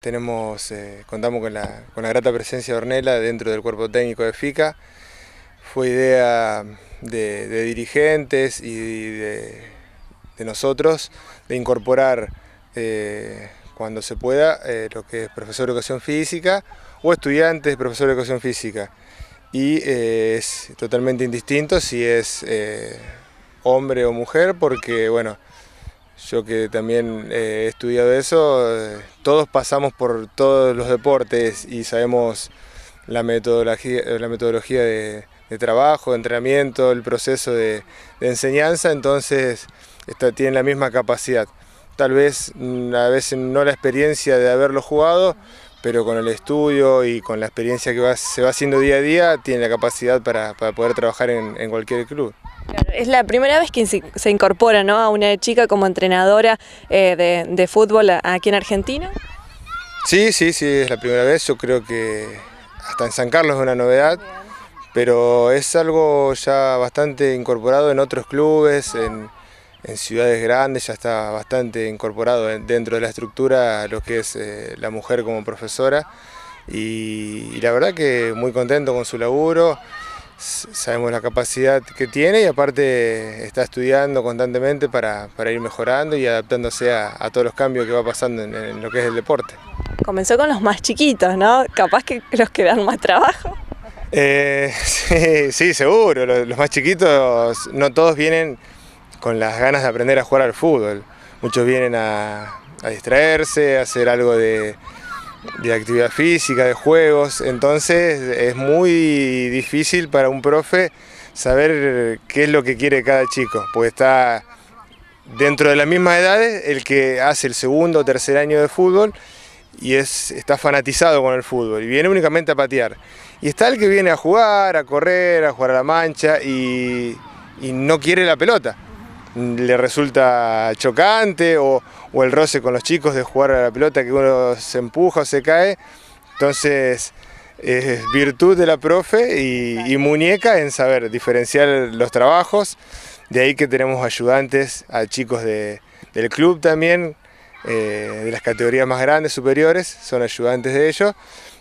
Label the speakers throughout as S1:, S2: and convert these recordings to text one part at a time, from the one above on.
S1: Tenemos, eh, contamos con la, con la grata presencia de Ornella dentro del cuerpo técnico de FICA. Fue idea de, dirigentes y de, nosotros de incorporar eh, cuando se pueda eh, lo que es profesor de educación física o estudiantes de profesor de educación física. Y es totalmente indistinto si es hombre o mujer porque, bueno, yo que también eh, he estudiado eso, eh, todos pasamos por todos los deportes y sabemos la metodología, la metodología de, trabajo, entrenamiento, el proceso de, enseñanza, entonces tienen la misma capacidad. Tal vez mm, a veces no la experiencia de haberlo jugado, pero con el estudio y con la experiencia que se va haciendo día a día, tiene la capacidad para, poder trabajar en cualquier club
S2: es la primera vez que se incorpora ¿no? a una chica como entrenadora eh, de, fútbol aquí en Argentina.
S1: Sí, sí, sí, es la primera vez. Yo creo que hasta en San Carlos es una novedad, pero es algo ya bastante incorporado en otros clubes, en, ciudades grandes, ya está bastante incorporado dentro de la estructura lo que es eh, la mujer como profesora. y la verdad que muy contento con su laburo sabemos la capacidad que tiene y aparte está estudiando constantemente para, ir mejorando y adaptándose a, todos los cambios que va pasando en, lo que es el deporte.
S2: Comenzó con los más chiquitos, ¿no? Capaz que los que dan más trabajo.
S1: Eh, sí, seguro, los, más chiquitos no todos vienen con las ganas de aprender a jugar al fútbol, muchos vienen a distraerse, a hacer algo de, de actividad física, de juegos, entonces es muy difícil para un profe saber qué es lo que quiere cada chico, porque está dentro de las mismas edades el que hace el segundo o tercer año de fútbol y es, está fanatizado con el fútbol y viene únicamente a patear. Y está el que viene a jugar, a correr, a jugar a la mancha y no quiere la pelota le resulta chocante o, el roce con los chicos de jugar a la pelota que uno se empuja o se cae. Entonces es virtud de la profe y, muñeca en saber diferenciar los trabajos. De ahí que tenemos ayudantes a chicos del club también, eh, de las categorías más grandes, superiores, son ayudantes de ellos,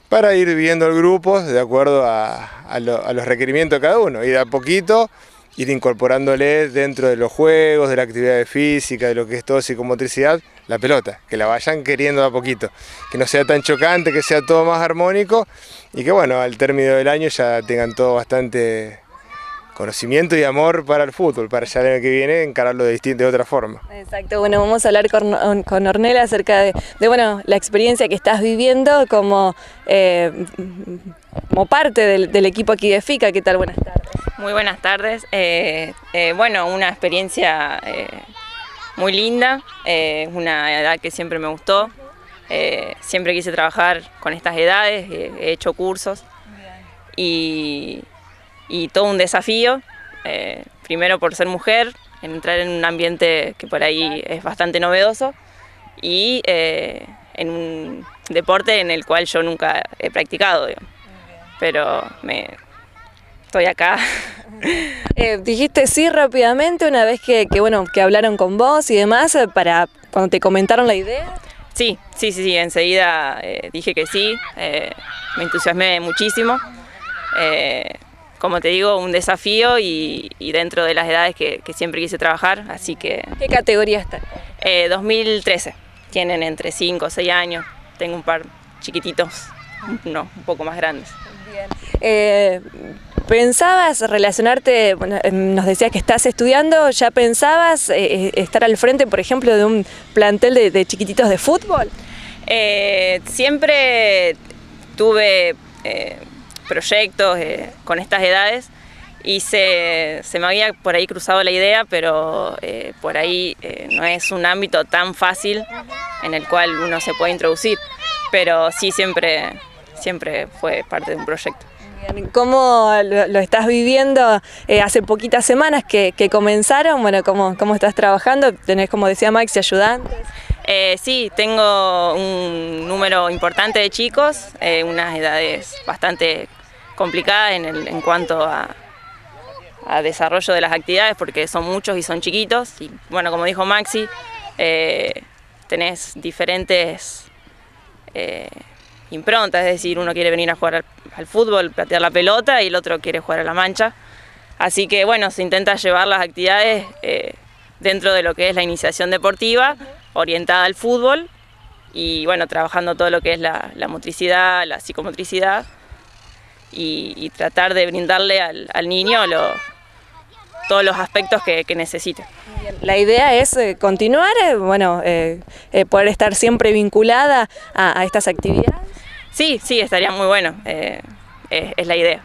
S1: para ir viendo el grupo de acuerdo a, a los requerimientos de cada uno. Y de a poquito ir incorporándole dentro de los juegos, de la actividad física, de lo que es todo psicomotricidad, la pelota, que la vayan queriendo a poquito, que no sea tan chocante, que sea todo más armónico y que bueno, al término del año ya tengan todo bastante conocimiento y amor para el fútbol, para ya el año que viene encararlo de, de otra forma.
S2: Exacto, bueno, vamos a hablar con, con Ornella acerca de, bueno, la experiencia que estás viviendo como, eh, como parte del, del equipo aquí de FICA. ¿Qué tal? Buenas tardes.
S3: Muy buenas tardes. Eh, eh, bueno, una experiencia eh, muy linda, una edad que siempre me gustó. siempre quise trabajar con estas edades, he hecho cursos y, todo un desafío. primero por ser mujer, entrar en un ambiente que por ahí es bastante novedoso y en un deporte en el cual yo nunca he practicado. Pero me, estoy acá.
S2: Eh, dijiste sí rápidamente una vez que, bueno, que hablaron con vos y demás, eh, para cuando te comentaron la idea.
S3: Sí, sí, sí, sí, enseguida eh, dije que sí, me entusiasmé muchísimo. Como te digo, un desafío y, dentro de las edades que, siempre quise trabajar, así que...
S2: ¿Qué categoría está?
S3: 2013, tienen entre 5 o 6 años, tengo un par chiquititos, no, un poco más grandes.
S2: Bien. ¿Pensabas relacionarte, bueno, em, nos decías que estás estudiando, ya pensabas eh, eh, estar al frente, por ejemplo, de un plantel de, chiquititos de fútbol?
S3: Eh, siempre tuve proyectos con estas edades y se, me había por ahí cruzado la idea, pero por ahí no es un ámbito tan fácil en el cual uno se puede introducir, pero sí siempre, siempre fue parte de un proyecto.
S2: ¿Cómo lo, estás viviendo? Eh, hace poquitas semanas que, comenzaron, bueno, ¿cómo, ¿cómo, estás trabajando? ¿Tenés, como decía Maxi, ayudantes?
S3: Eh, sí, tengo un número importante de chicos, eh, unas edades bastante complicadas en, en cuanto a, desarrollo de las actividades, porque son muchos y son chiquitos. Y bueno, como dijo Maxi, tenés diferentes impronta, es decir, uno quiere venir a jugar al, fútbol, platear la pelota y el otro quiere jugar a la mancha. Así que bueno, se intenta llevar las actividades dentro de lo que es la iniciación deportiva, orientada al fútbol y bueno, trabajando todo lo que es la, motricidad, la psicomotricidad y, tratar de brindarle al, niño todos los aspectos que, que necesita.
S2: La idea es eh, continuar, eh, bueno, eh, poder estar siempre vinculada a, estas actividades.
S3: Sí, sí, estaría muy bueno, es la idea.